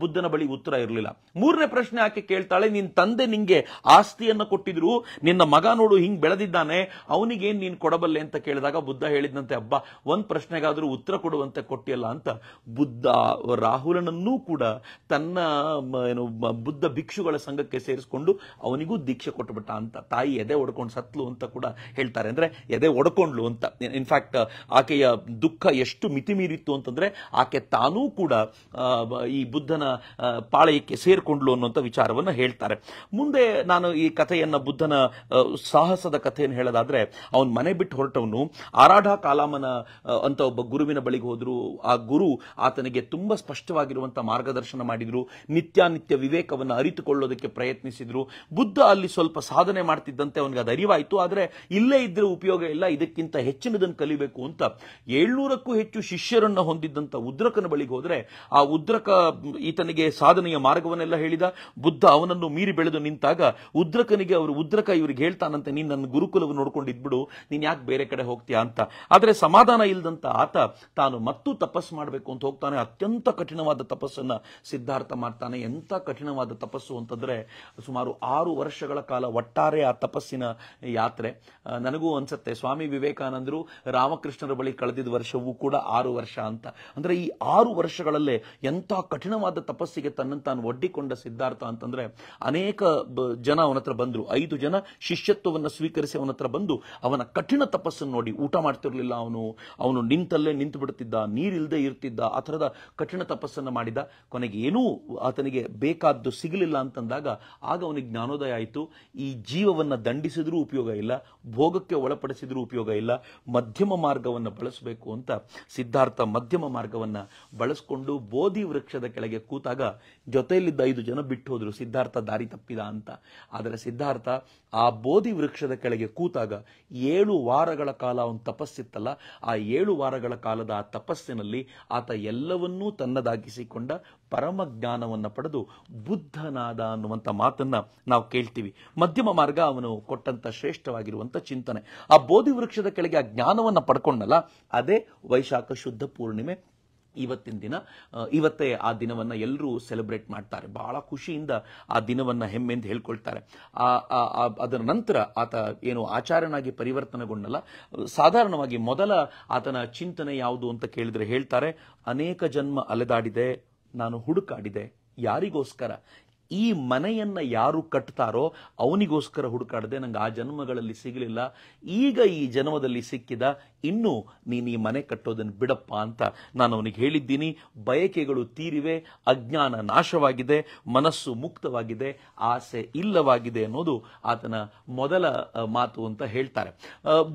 ಬುದ್ಧನ ಬಳಿ ಉತ್ತರ ಇರಲಿಲ್ಲ. ಮೂರನೇ ಪ್ರಶ್ನೆ ಆಕೆ ಕೇಳ್ತಾಳೆ, ನಿನ್ ತಂದೆ ನಿಂಗೆ ಆಸ್ತಿಯನ್ನ ಕೊಟ್ಟಿದ್ರು, ನಿನ್ನ ಮಗ ನೋಡು ಹಿಂಗ್ ಬೆಳೆದಿದ್ದಾನೆ, ಅವನಿಗೇನ್ ನೀನ್ ಕೊಡಬಲ್ಲೆ? ಅಂತ ಕೇಳಿದಾಗ ಬುದ್ಧ ಹೇಳಿದಂತೆ, ಅಬ್ಬಾ, ಒಂದು ಪ್ರಶ್ನೆಗಾದರೂ ಉತ್ತರ ಕೊಡುವಂತೆ ಕೊಟ್ಟಿಯಲ್ಲ ಅಂತ ಬುದ್ಧ ರಾಹುಲನನ್ನೂ ಕೂಡ ತನ್ನ ಏನು ಬುದ್ಧ ಭಿಕ್ಷುಗಳ ಸಂಘಕ್ಕೆ ಸೇರಿಸಿಕೊಂಡು ಅವನಿಗೂ ದೀಕ್ಷೆ ಕೊಟ್ಟುಬಿಟ್ಟ ಅಂತ. ತಾಯಿ ಎದೆ ಒಡ್ಕೊಂಡು ಸತ್ಲು ಅಂತ ಕೂಡ ಹೇಳ್ತಾರೆ. ಅಂದ್ರೆ ಎದೆ ಒಡ್ಕೊಂಡ್ಲು ಅಂತ. ಇನ್ಫ್ಯಾಕ್ಟ್ ಆಕೆಯ ದುಃಖ ಎಷ್ಟು ಮಿತಿ ಮೀರಿತ್ತು ಅಂತಂದ್ರೆ ಆಕೆ ತಾನೂ ಕೂಡ ಈ ಬುದ್ಧನ ಪಾಳಯಕ್ಕೆ ಸೇರ್ಕೊಂಡ್ಲು ಅನ್ನುವಂಥ ವಿಚಾರವನ್ನು ಹೇಳ್ತಾರೆ. ಮುಂದೆ ನಾನು ಈ ಕಥೆಯನ್ನು ಬುದ್ಧನ ಸಾಹಸದ ಕಥೆಯನ್ನು ಹೇಳೋದಾದ್ರೆ, ಅವನು ಮನೆ ಬಿಟ್ಟು ಹೊರಟವನು ಆರಾಢ ಕಾಲಾಮನ ಅಂತ ಒಬ್ಬ ಗುರುವಿನ ಬಳಿಗೆ ಹೋದ್ರು. ಆ ಗುರು ಆತನಿಗೆ ತುಂಬಾ ಸ್ಪಷ್ಟವಾಗಿರುವಂತ ಮಾರ್ಗದರ್ಶನ ಮಾಡಿದ್ರು. ನಿತ್ಯಾನಿತ್ಯ ವಿವೇಕವನ್ನು ಅರಿತುಕೊಳ್ಳೋದಕ್ಕೆ ಪ್ರಯತ್ನಿಸಿದ್ರು. ಬುದ್ಧ ಅಲ್ಲಿ ಸ್ವಲ್ಪ ಸಾಧನೆ ಮಾಡ್ತಿದ್ದಂತೆ ಅವನಿಗೆ ಅದು ಅರಿವಾಯಿತು. ಆದ್ರೆ ಇಲ್ಲೇ ಇದ್ರೆ ಉಪಯೋಗ ಇಲ್ಲ, ಇದಕ್ಕಿಂತ ಹೆಚ್ಚಿನದನ್ನು ಕಲಿಬೇಕು ಅಂತ. ಏಳ್ನೂರಕ್ಕೂ ಹೆಚ್ಚು ಶಿಷ್ಯರನ್ನ ಹೊಂದಿದ್ದಂತ ಉದ್ರಕನ ಬಳಿಗೆ ಹೋದ್ರೆ ಆ ಉದ್ರಕ ಈತನಿಗೆ ಸಾಧನೆಯ ಮಾರ್ಗವನ್ನೆಲ್ಲ ಹೇಳಿದ. ಬುದ್ಧ ಅವನನ್ನು ಮೀರಿ ಬೆಳೆದು ನಿಂತಾಗ ಉದ್ರಕನಿಗೆ ಅವರು, ಉದ್ರಕ ಇವ್ರಿಗೆ ಹೇಳ್ತಾನಂತೆ, ನೀನ್ ನನ್ನ ಗುರುಕುಲವನ್ನು ನೋಡ್ಕೊಂಡಿದ್ಬಿಡು. ನೀನ್ ಯಾಕೆ ಬೇರೆ ಕಡೆ ಹೋಗ್ತೀಯಾ? ಅಂತ. ಆದ್ರೆ ಸಮಾಧಾನ ಇಲ್ಲದಂಥ ಆತ ತಾನು ಮತ್ತೂ ತಪಸ್ಸು ಮಾಡಬೇಕು ಅಂತ ಹೋಗ್ತಾನೆ. ಅತ್ಯಂತ ಕಠಿಣವಾದ ತಪಸ್ಸನ್ನು ಸಿದ್ಧಾರ್ಥ ಮಾಡ್ತಾನೆ. ಎಂಥ ಕಠಿಣವಾದ ತಪಸ್ಸು ಅಂತಂದರೆ ಸುಮಾರು ಆರು ವರ್ಷಗಳ ಕಾಲ ಒಟ್ಟಾರೆ ಆ ತಪಸ್ಸಿನ ಯಾತ್ರೆ. ನನಗೂ ಅನ್ಸುತ್ತೆ, ಸ್ವಾಮಿ ವಿವೇಕಾನಂದರು ರಾಮಕೃಷ್ಣರ ಬಳಿ ಕಳೆದಿದ್ದ ವರ್ಷವೂ ಕೂಡ ಆರು ವರ್ಷ ಅಂತ. ಅಂದರೆ ಈ ಆರು ವರ್ಷಗಳಲ್ಲೇ ಎಂಥ ಕಠಿಣವಾದ ತಪಸ್ಸಿಗೆ ತನ್ನನ್ನು ತಾನು ಒಡ್ಡಿಕೊಂಡ ಸಿದ್ಧಾರ್ಥ ಅಂತಂದರೆ ಅನೇಕ ಜನ ಅವನ ಹತ್ರ ಬಂದರು. ಐದು ಜನ ಶಿಷ್ಯತ್ವವನ್ನು ಸ್ವೀಕರಿಸಿ ಅವನ ಹತ್ರ ಬಂದು ಅವನ ಕಠಿಣ ತಪಸ್ಸನ್ನು ನೋಡಿ ಊಟ ಮಾಡ್ತಿರ್ಲಿಲ್ಲ ಅವನು. ಅವನು ನಿಂತಲ್ಲೇ ನಿಂತು ಬಿಡುತ್ತಿದ್ದ ನೀರಿಲ್ಲದೆ ಇರ್ತಿದ್ದ ಆ ಥರದ ಕಠಿಣ ತಪಸ್ಸನ್ನು ಮಾಡಿದ. ಕೊನೆಗೆ ಏನೂ ಆತನಿಗೆ ಬೇಕಾದ್ದು ಸಿಗಲಿಲ್ಲ ಅಂತಂದಾಗ ಆಗ ಅವನಿಗೆ ಜ್ಞಾನೋದಯ ಆಯಿತು. ಈ ಜೀವವನ್ನ ದಂಡಿಸಿದರೂ ಉಪಯೋಗ ಇಲ್ಲ, ಭೋಗಕ್ಕೆ ಒಳಪಡಿಸಿದರೂ ಉಪಯೋಗ ಇಲ್ಲ, ಮಧ್ಯಮ ಮಾರ್ಗವನ್ನು ಬಳಸಬೇಕು ಅಂತ ಸಿದ್ಧಾರ್ಥ ಮಧ್ಯಮ ಮಾರ್ಗವನ್ನ ಬಳಸ್ಕೊಂಡು ಬೋಧಿ ವೃಕ್ಷದ ಕೆಳಗೆ ಕೂತಾಗ ಜೊತೆಯಲ್ಲಿದ್ದ ಐದು ಜನ ಬಿಟ್ಟು ಹೋದರು. ಸಿದ್ಧಾರ್ಥ ದಾರಿ ತಪ್ಪಿದ ಅಂತ. ಆದರೆ ಸಿದ್ಧಾರ್ಥ ಆ ಬೋಧಿ ವೃಕ್ಷದ ಕೆಳಗೆ ಕೂತಾಗ ಏಳು ವಾರಗಳ ಕಾಲ ಅವನು ತಪಸ್ಸಿತ್ತಲ್ಲ ಆ ಏಳು ವಾರಗಳ ಕಾಲದ ಆ ತಪಸ್ಸಿನಲ್ಲಿ ಆತ ಎಲ್ಲವನ್ನೂ ತನ್ನದಾಗಿಸಿಕೊಂಡ ಪರಮ ಜ್ಞಾನವನ್ನು ಪಡೆದು ಬುದ್ಧನಾದ ಅನ್ನುವಂಥ ಮಾತನ್ನ ನಾವು ಕೇಳ್ತೀವಿ. ಮಧ್ಯಮ ಮಾರ್ಗ ಅವನು ಕೊಟ್ಟಂತ ಶ್ರೇಷ್ಠವಾಗಿರುವಂಥ ಚಿಂತನೆ. ಆ ಬೋಧಿ ವೃಕ್ಷದ ಕೆಳಗೆ ಆ ಜ್ಞಾನವನ್ನ ಪಡ್ಕೊಂಡಲ್ಲ, ಅದೇ ವೈಶಾಖ ಶುದ್ಧ ಪೂರ್ಣಿಮೆ. ಇವತ್ತಿನ ದಿನ ಇವತ್ತೇ ಆ ದಿನವನ್ನ ಎಲ್ಲರೂ ಸೆಲೆಬ್ರೇಟ್ ಮಾಡ್ತಾರೆ. ಬಹಳ ಖುಷಿಯಿಂದ ಆ ದಿನವನ್ನ ಹೆಮ್ಮೆಂದು ಹೇಳ್ಕೊಳ್ತಾರೆ. ಅದರ ನಂತರ ಆತ ಏನು ಆಚಾರ್ಯನಾಗಿ ಪರಿವರ್ತನೆಗೊಂಡಲ್ಲ, ಸಾಧಾರಣವಾಗಿ ಮೊದಲ ಆತನ ಚಿಂತನೆ ಯಾವುದು ಅಂತ ಕೇಳಿದ್ರೆ ಹೇಳ್ತಾರೆ, ಅನೇಕ ಜನ್ಮ ಅಲೆದಾಡಿದೆ, ನಾನು ಹುಡುಕಾಡಿದೆ, ಯಾರಿಗೋಸ್ಕರ ಈ ಮನೆಯನ್ನ ಯಾರು ಕಟ್ತಾರೋ ಅವನಿಗೋಸ್ಕರ ಹುಡುಕಾಡದೆ ನಂಗೆ ಆ ಜನ್ಮಗಳಲ್ಲಿ ಸಿಗಲಿಲ್ಲ. ಈಗ ಈ ಜನ್ಮದಲ್ಲಿ ಸಿಕ್ಕಿದ, ಇನ್ನು ನೀನು ಈ ಮನೆ ಕಟ್ಟೋದನ್ನು ಬಿಡಪ್ಪ ಅಂತ ನಾನು ಅವನಿಗೆ ಹೇಳಿದ್ದೀನಿ. ಬಯಕೆಗಳು ತೀರಿವೆ, ಅಜ್ಞಾನ ನಾಶವಾಗಿದೆ, ಮನಸ್ಸು ಮುಕ್ತವಾಗಿದೆ, ಆಸೆ ಇಲ್ಲವಾಗಿದೆ ಅನ್ನೋದು ಆತನ ಮೊದಲ ಮಾತು ಅಂತ ಹೇಳ್ತಾರೆ.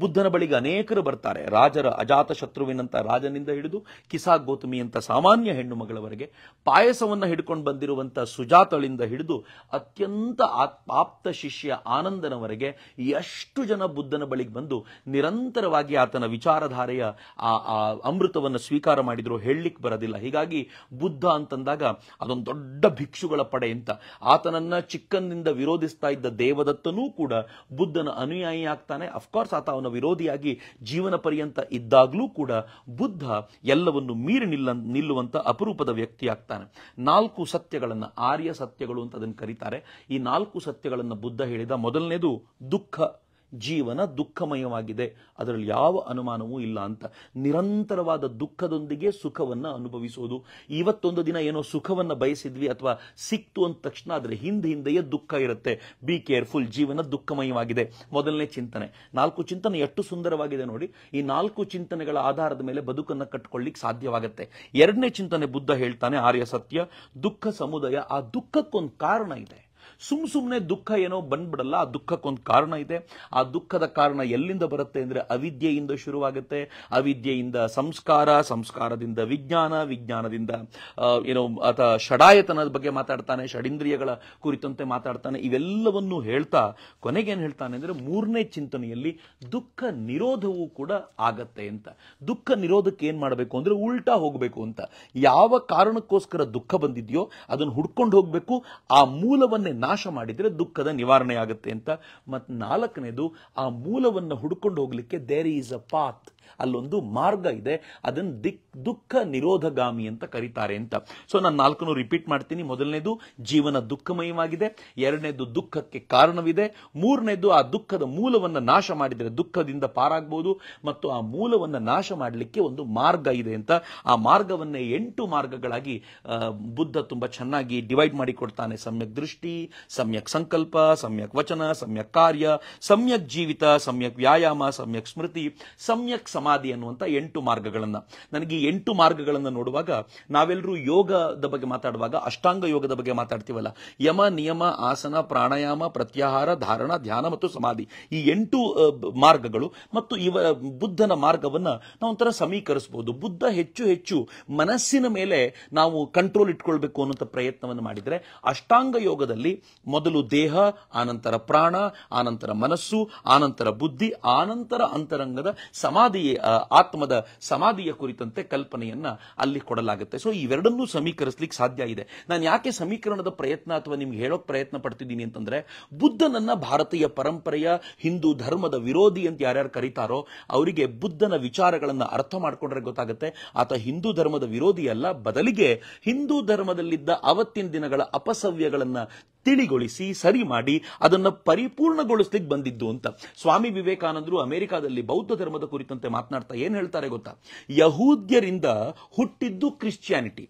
ಬುದ್ಧನ ಬಳಿಗೆ ಅನೇಕರು ಬರ್ತಾರೆ. ರಾಜರ ಅಜಾತ ಶತ್ರುವಿನಂತ ರಾಜನಿಂದ ಹಿಡಿದು ಕಿಸಾ ಗೋತಮಿ ಅಂತ ಸಾಮಾನ್ಯ ಹೆಣ್ಣು ಮಗಳವರೆಗೆ ಪಾಯಸವನ್ನ ಹಿಡ್ಕೊಂಡು ಬಂದಿರುವಂತ ಸುಜಾತಳಿಂದ ಹಿಡಿದು ಅತ್ಯಂತ ಆಪ್ತ ಶಿಷ್ಯ ಆನಂದನವರೆಗೆ ಎಷ್ಟು ಜನ ಬುದ್ಧನ ಬಳಿಗೆ ಬಂದು ನಿರಂತರವಾಗಿ ಆತನ ವಿಚಾರಧಾರೆಯ ಆ ಅಮೃತವನ್ನು ಸ್ವೀಕಾರ ಮಾಡಿದ್ರು ಹೇಳಲಿಕ್ಕೆ ಬರೋದಿಲ್ಲ. ಹೀಗಾಗಿ ಬುದ್ಧ ಅಂತಂದಾಗ ಅದೊಂದು ದೊಡ್ಡ ಭಿಕ್ಷುಗಳ ಪಡೆ ಅಂತ. ಆತನನ್ನ ಚಿಕ್ಕಂದಿಂದ ವಿರೋಧಿಸ್ತಾ ಇದ್ದ ದೇವದತ್ತನೂ ಕೂಡ ಬುದ್ಧನ ಅನುಯಾಯಿ ಆಗ್ತಾನೆ. ಅಫ್ಕೋರ್ಸ್ ಆತ ಅವನ ವಿರೋಧಿಯಾಗಿ ಜೀವನ ಪರ್ಯಂತ ಇದ್ದಾಗಲೂ ಕೂಡ ಬುದ್ಧ ಎಲ್ಲವನ್ನು ಮೀರಿ ನಿಲ್ಲ ನಿಲ್ಲುವಂತ ಅಪರೂಪದ ವ್ಯಕ್ತಿ ಆಗ್ತಾನೆ ನಾಲ್ಕು ಸತ್ಯಗಳನ್ನ, ಆರ್ಯ ಸತ್ಯಗಳು ಅಂತ ಅದನ್ನು ಕರೀತಾರೆ. ಈ ನಾಲ್ಕು ಸತ್ಯಗಳನ್ನು ಬುದ್ಧ ಹೇಳಿದ ಮೊದಲನೇದು ದುಃಖ. ಜೀವನ ದುಃಖಮಯವಾಗಿದೆ. ಅದರಲ್ಲಿ ಯಾವ ಅನುಮಾನವೂ ಇಲ್ಲ ಅಂತ. ನಿರಂತರವಾದ ದುಃಖದೊಂದಿಗೆ ಸುಖವನ್ನ ಅನುಭವಿಸೋದು. ಇವತ್ತೊಂದು ದಿನ ಏನೋ ಸುಖವನ್ನ ಬಯಸಿದ್ವಿ ಅಥವಾ ಸಿಕ್ತು ಅಂದ ತಕ್ಷಣ ಅದರ ಹಿಂದೆ ಹಿಂದೆಯೇ ದುಃಖ ಇರುತ್ತೆ. ಬಿ ಕೇರ್ಫುಲ್ ಜೀವನ ದುಃಖಮಯವಾಗಿದೆ. ಮೊದಲನೇ ಚಿಂತನೆ. ನಾಲ್ಕು ಚಿಂತನೆ ಎಷ್ಟು ಸುಂದರವಾಗಿದೆ ನೋಡಿ. ಈ ನಾಲ್ಕು ಚಿಂತನೆಗಳ ಆಧಾರದ ಮೇಲೆ ಬದುಕನ್ನು ಕಟ್ಕೊಳ್ಳಿಕ್ಕೆ ಸಾಧ್ಯವಾಗುತ್ತೆ. ಎರಡನೇ ಚಿಂತನೆ ಬುದ್ಧ ಹೇಳ್ತಾನೆ ಆರ್ಯ ಸತ್ಯ, ದುಃಖ ಸಮುದಾಯ, ಆ ದುಃಖಕ್ಕೊಂದು ಕಾರಣ ಇದೆ. ಸುಮ್ ಸುಮ್ಮನೆ ದುಃಖ ಏನೋ ಬಂದ್ಬಿಡಲ್ಲ, ಆ ದುಃಖಕ್ಕೊಂದು ಕಾರಣ ಇದೆ. ಆ ದುಃಖದ ಕಾರಣ ಎಲ್ಲಿಂದ ಬರುತ್ತೆ ಅಂದ್ರೆ ಅವಿದ್ಯೆಯಿಂದ ಶುರುವಾಗುತ್ತೆ. ಅವಿದ್ಯೆಯಿಂದ ಸಂಸ್ಕಾರ, ಸಂಸ್ಕಾರದಿಂದ ವಿಜ್ಞಾನ, ವಿಜ್ಞಾನದಿಂದ ಏನೋ ಆತ ಷಡಾಯತನದ ಬಗ್ಗೆ ಮಾತಾಡ್ತಾನೆ, ಷಡೀಂದ್ರಿಯಗಳ ಕುರಿತಂತೆ ಮಾತಾಡ್ತಾನೆ. ಇವೆಲ್ಲವನ್ನು ಹೇಳ್ತಾ ಕೊನೆಗೇನು ಹೇಳ್ತಾನೆ ಅಂದ್ರೆ ಮೂರನೇ ಚಿಂತನೆಯಲ್ಲಿ ದುಃಖ ನಿರೋಧವೂ ಕೂಡ ಆಗತ್ತೆ ಅಂತ. ದುಃಖ ನಿರೋಧಕ್ಕೆ ಏನು ಮಾಡಬೇಕು ಅಂದ್ರೆ ಉಲ್ಟಾ ಹೋಗಬೇಕು ಅಂತ. ಯಾವ ಕಾರಣಕ್ಕೋಸ್ಕರ ದುಃಖ ಬಂದಿದೆಯೋ ಅದನ್ನು ಹುಡ್ಕೊಂಡು ಹೋಗಬೇಕು. ಆ ಮೂಲವನ್ನೇ ನಾಶ ಮಾಡಿದರೆ ದುಃಖದ ನಿವಾರಣೆ ಆಗುತ್ತೆ ಅಂತ. ಮತ್ತು ನಾಲ್ಕನೇದು, ಆ ಮೂಲವನ್ನು ಹುಡ್ಕೊಂಡು ಹೋಗಲಿಕ್ಕೆ ದೇರ್ ಈಸ್ ಅ ಪಾತ್ ಅಲ್ಲೊಂದು ಮಾರ್ಗ ಇದೆ. ಅದನ್ನು ದಿಕ್, ದುಃಖ ನಿರೋಧಗಾಮಿ ಅಂತ ಕರೀತಾರೆ ಅಂತ. ಸೊ ನಾನು ನಾಲ್ಕನ್ನು ರಿಪೀಟ್ ಮಾಡ್ತೀನಿ. ಮೊದಲನೇದು, ಜೀವನ ದುಃಖಮಯವಾಗಿದೆ. ಎರಡನೇದು, ದುಃಖಕ್ಕೆ ಕಾರಣವಿದೆ. ಮೂರನೇದು, ಆ ದುಃಖದ ಮೂಲವನ್ನು ನಾಶ ಮಾಡಿದರೆ ದುಃಖದಿಂದ ಪಾರಾಗ್ಬೋದು. ಮತ್ತು ಆ ಮೂಲವನ್ನು ನಾಶ ಮಾಡಲಿಕ್ಕೆ ಒಂದು ಮಾರ್ಗ ಇದೆ ಅಂತ. ಆ ಮಾರ್ಗವನ್ನೇ ಎಂಟು ಮಾರ್ಗಗಳಾಗಿ ಬುದ್ಧ ತುಂಬಾ ಚೆನ್ನಾಗಿ ಡಿವೈಡ್ ಮಾಡಿಕೊಡ್ತಾನೆ. ಸಮ್ಯಕ್ ದೃಷ್ಟಿ, ಸಮ್ಯಕ್ ಸಂಕಲ್ಪ, ಸಮ್ಯಕ್ ವಚನ, ಸಮ್ಯಕ್ ಕಾರ್ಯ, ಸಮ್ಯಕ್ ಜೀವಿತ, ಸಮ್ಯಕ್ ವ್ಯಾಯಾಮ, ಸಮ್ಯಕ್ ಸ್ಮೃತಿ, ಸಮ್ಯಕ್ ಸಮಾಧಿ ಅನ್ನುವಂಥ ಎಂಟು ಮಾರ್ಗಗಳನ್ನು. ನನಗೆ ಈ ಎಂಟು ಮಾರ್ಗಗಳನ್ನು ನೋಡುವಾಗ ನಾವೆಲ್ಲರೂ ಯೋಗದ ಬಗ್ಗೆ ಮಾತಾಡುವಾಗ, ಅಷ್ಟಾಂಗ ಯೋಗದ ಬಗ್ಗೆ ಮಾತಾಡ್ತೀವಲ್ಲ. ಯಮ, ನಿಯಮ, ಆಸನ, ಪ್ರಾಣಾಯಾಮ, ಪ್ರತ್ಯಾಹಾರ, ಧಾರಣ, ಧ್ಯಾನ ಮತ್ತು ಸಮಾಧಿ. ಈ ಎಂಟು ಮಾರ್ಗಗಳು ಮತ್ತು ಇವ, ಬುದ್ಧನ ಮಾರ್ಗವನ್ನ ನಾವು ಒಂಥರ ಸಮೀಕರಿಸಬಹುದು ಬುದ್ಧ ಹೆಚ್ಚು ಹೆಚ್ಚು ಮನಸ್ಸಿನ ಮೇಲೆ ನಾವು ಕಂಟ್ರೋಲ್ ಇಟ್ಕೊಳ್ಬೇಕು ಅನ್ನುವಂಥ ಪ್ರಯತ್ನವನ್ನು ಮಾಡಿದರೆ ಅಷ್ಟಾಂಗ ಯೋಗದಲ್ಲಿ ಮೊದಲು ದೇಹ, ಆನಂತರ ಪ್ರಾಣ, ಆನಂತರ ಮನಸ್ಸು, ಆನಂತರ ಬುದ್ಧಿ, ಆನಂತರ ಅಂತರಂಗದ ಸಮಾಧಿ ಆ, ಆತ್ಮದ ಸಮಾಧಿಯ ಕುರಿತಂತೆ ಕಲ್ಪನೆಯನ್ನ ಅಲ್ಲಿ ಕೊಡಲಾಗುತ್ತೆ. ಸೊ ಇವೆರಡನ್ನೂ ಸಮೀಕರಿಸಲಿಕ್ಕೆ ಸಾಧ್ಯ ಇದೆ. ನಾನು ಯಾಕೆ ಸಮೀಕರಣದ ಪ್ರಯತ್ನ ಅಥವಾ ನಿಮ್ಗೆ ಹೇಳೋಕೆ ಪ್ರಯತ್ನ ಪಡ್ತಿದ್ದೀನಿ ಅಂತಂದ್ರೆ ಬುದ್ಧನನ್ನ ಭಾರತೀಯ ಪರಂಪರೆಯ ಹಿಂದೂ ಧರ್ಮದ ವಿರೋಧಿ ಅಂತ ಯಾರ್ಯಾರು ಕರೀತಾರೋ ಅವರಿಗೆ ಬುದ್ಧನ ವಿಚಾರಗಳನ್ನು ಅರ್ಥ ಮಾಡ್ಕೊಂಡ್ರೆ ಗೊತ್ತಾಗುತ್ತೆ. ಆತ ಹಿಂದೂ ಧರ್ಮದ ವಿರೋಧಿ ಅಲ್ಲ. ಬದಲಿಗೆ ಹಿಂದೂ ಧರ್ಮದಲ್ಲಿದ್ದ ಅವತ್ತಿನ ದಿನಗಳ ಅಪಸವ್ಯಗಳನ್ನ ತಿಳಿಗೊಳಿಸಿ, ಸರಿ ಮಾಡಿ ಅದನ್ನ ಪರಿಪೂರ್ಣಗೊಳಿಸ್ಲಿಕ್ಕೆ ಬಂದಿದ್ದು ಅಂತ. ಸ್ವಾಮಿ ವಿವೇಕಾನಂದರು ಅಮೆರಿಕಾದಲ್ಲಿ ಬೌದ್ಧ ಧರ್ಮದ ಕುರಿತಂತೆ ಮಾತನಾಡ್ತಾ ಏನು ಹೇಳ್ತಾರೆ ಗೊತ್ತಾ? ಯಹೂದ್ಯರಿಂದ ಹುಟ್ಟಿದ್ದು ಕ್ರಿಶ್ಚಿಯಾನಿಟಿ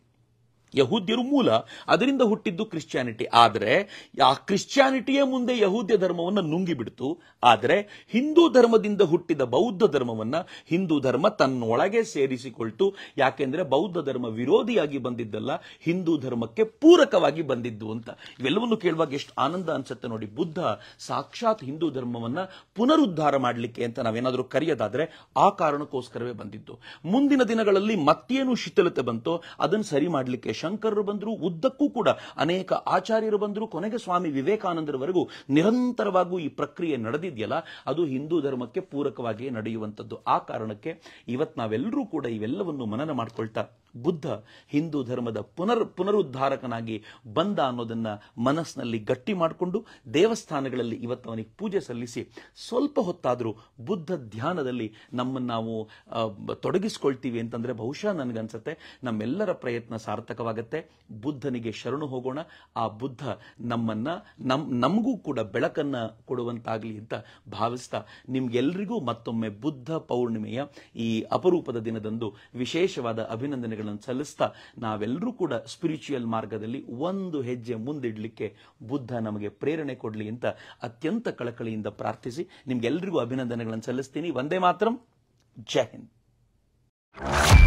ಯಹೂದ್ಯರು ಮೂಲ, ಅದರಿಂದ ಹುಟ್ಟಿದ್ದು ಕ್ರಿಶ್ಚಿಯಾನಿಟಿ. ಆದರೆ, ಆ ಕ್ರಿಶ್ಚಿಯಾನಿಟಿಯೇ ಮುಂದೆ ಯಹೂದ್ಯ ಧರ್ಮವನ್ನು ನುಂಗಿಬಿಡ್ತು. ಆದರೆ, ಹಿಂದೂ ಧರ್ಮದಿಂದ ಹುಟ್ಟಿದ ಬೌದ್ಧ ಧರ್ಮವನ್ನ ಹಿಂದೂ ಧರ್ಮ ತನ್ನೊಳಗೆ ಸೇರಿಸಿಕೊಳ್ತು. ಯಾಕೆಂದ್ರೆ, ಬೌದ್ಧ ಧರ್ಮ ವಿರೋಧಿಯಾಗಿ ಬಂದಿದ್ದಲ್ಲ, ಹಿಂದೂ ಧರ್ಮಕ್ಕೆ ಪೂರಕವಾಗಿ ಬಂದಿದ್ದು ಅಂತ. ಇವೆಲ್ಲವನ್ನು ಕೇಳುವಾಗ ಎಷ್ಟು ಆನಂದ ಅನ್ಸುತ್ತೆ ನೋಡಿ, ಬುದ್ಧ ಸಾಕ್ಷಾತ್ ಹಿಂದೂ ಧರ್ಮವನ್ನ ಪುನರುದ್ಧಾರ ಮಾಡಲಿಕ್ಕೆ ಅಂತ ನಾವೇನಾದರೂ ಕರೆಯೋದಾದ್ರೆ, ಆ ಕಾರಣಕ್ಕೋಸ್ಕರವೇ ಬಂದಿದ್ದು. ಮುಂದಿನ ದಿನಗಳಲ್ಲಿ ಮತ್ತೇನು ಶಿಥಿಲತೆ ಬಂತೋ, ಅದನ್ನು ಸರಿ ಮಾಡಲಿಕ್ಕೆ ಶಂಕರರು ಬಂದರು ಉದ್ದಕ್ಕೂ ಕೂಡ ಅನೇಕ ಆಚಾರ್ಯರು ಬಂದರು ಕೊನೆಗೆ ಸ್ವಾಮಿ ವಿವೇಕಾನಂದರವರೆಗೂ ನಿರಂತರವಾಗೂ ಈ ಪ್ರಕ್ರಿಯೆ ನಡೆದಿದೆಯಲ್ಲ, ಅದು ಹಿಂದೂ ಧರ್ಮಕ್ಕೆ ಪೂರಕವಾಗಿ ನಡೆಯುವಂಥದ್ದು. ಆ ಕಾರಣಕ್ಕೆ ಇವತ್ತು ನಾವೆಲ್ಲರೂ ಕೂಡ ಇವೆಲ್ಲವನ್ನು ಮನನ ಮಾಡ್ಕೊಳ್ತಾ ಬುದ್ಧ ಹಿಂದೂ ಧರ್ಮದ ಪುನರ್ ಪುನರುದ್ಧಾರಕನಾಗಿ ಬಂದ ಅನ್ನೋದನ್ನ ಮನಸ್ಸಿನಲ್ಲಿ ಗಟ್ಟಿ ಮಾಡಿಕೊಂಡು ದೇವಸ್ಥಾನಗಳಲ್ಲಿ ಇವತ್ತು ಅವನಿಗೆ ಪೂಜೆ ಸಲ್ಲಿಸಿ ಸ್ವಲ್ಪ ಹೊತ್ತಾದರೂ ಬುದ್ಧ ಧ್ಯಾನದಲ್ಲಿ ನಮ್ಮನ್ನು ನಾವು ತೊಡಗಿಸ್ಕೊಳ್ತೀವಿ ಅಂತಂದರೆ ಬಹುಶಃ ನನಗನ್ಸುತ್ತೆ. ನಮ್ಮೆಲ್ಲರ ಪ್ರಯತ್ನ ಸಾರ್ಥಕವಾಗುತ್ತೆ. ಬುದ್ಧನಿಗೆ ಶರಣು ಹೋಗೋಣ. ಆ ಬುದ್ಧ ನಮ್ಮನ್ನ, ನಮ್, ನಮಗೂ ಕೂಡ ಬೆಳಕನ್ನು ಕೊಡುವಂತಾಗಲಿ ಅಂತ ಭಾವಿಸ್ತಾ ನಿಮ್ಗೆಲ್ರಿಗೂ ಮತ್ತೊಮ್ಮೆ ಬುದ್ಧ ಪೌರ್ಣಿಮೆಯ ಈ ಅಪರೂಪದ ದಿನದಂದು ವಿಶೇಷವಾದ ಅಭಿನಂದನೆಗಳನ್ನು ಪ್ರಾರ್ಥನೆಗಳನ್ನು ಸಲ್ಲಿಸ್ತಾ ನಾವೆಲ್ಲರೂ ಕೂಡ ಸ್ಪಿರಿಚುಯಲ್ ಮಾರ್ಗದಲ್ಲಿ ಒಂದು ಹೆಜ್ಜೆ ಮುಂದಿಡಲಿಕ್ಕೆ ಬುದ್ಧ ನಮಗೆ ಪ್ರೇರಣೆ ಕೊಡಲಿ ಅಂತ ಅತ್ಯಂತ ಕಳಕಳಿಯಿಂದ ಪ್ರಾರ್ಥಿಸಿ ನಿಮ್ಗೆಲ್ರಿಗೂ ಅಭಿನಂದನೆಗಳನ್ನು ಸಲ್ಲಿಸ್ತೀನಿ. ಒಂದೇ ಮಾತ್ರ. ಜೈ ಹಿಂದ್.